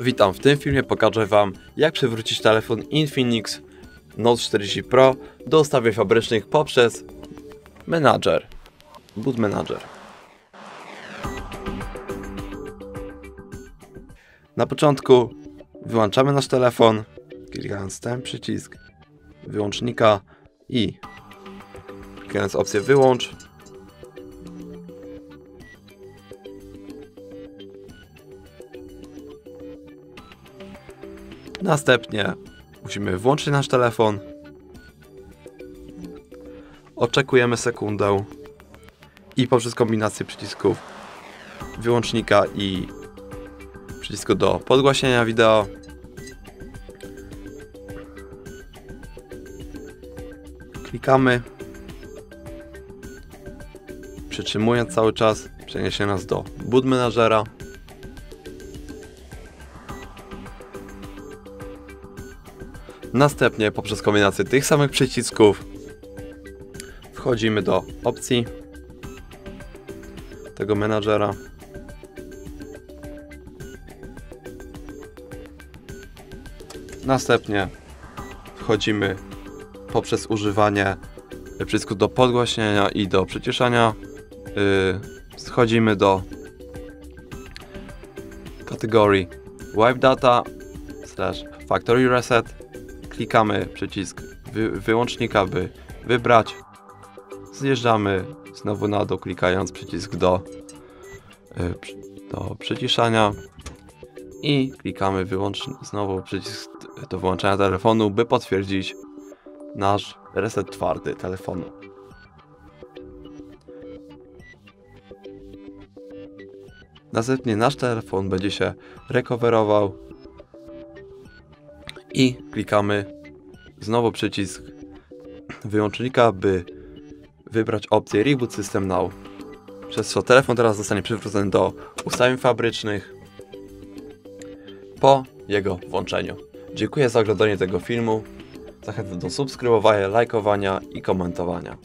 Witam, w tym filmie pokażę Wam jak przywrócić telefon Infinix Note 40 Pro do ustawień fabrycznych poprzez Manager, Boot Manager. Na początku wyłączamy nasz telefon, klikając ten przycisk wyłącznika i klikając opcję wyłącz Następnie musimy włączyć nasz telefon. Oczekujemy sekundę i poprzez kombinację przycisków wyłącznika i przycisku do podgłaśnienia wideo. Klikamy. Przytrzymując cały czas przeniesie nas do boot menadżera Następnie poprzez kombinację tych samych przycisków wchodzimy do opcji tego menadżera. Następnie wchodzimy poprzez używanie przycisku do podgłaśnienia i do przyciszania. Yy, schodzimy do kategorii Wipe Data slash Factory Reset klikamy przycisk wy wyłącznika, by wybrać. Zjeżdżamy znowu na dół, klikając przycisk do, y, do przyciszania i klikamy wyłącz znowu przycisk do wyłączenia telefonu, by potwierdzić nasz reset twardy telefonu. Następnie nasz telefon będzie się recoverował i klikamy znowu przycisk wyłącznika, by wybrać opcję Reboot System Now. Przez co telefon teraz zostanie przywrócony do ustawień fabrycznych po jego włączeniu. Dziękuję za oglądanie tego filmu. Zachęcam do subskrybowania, lajkowania i komentowania.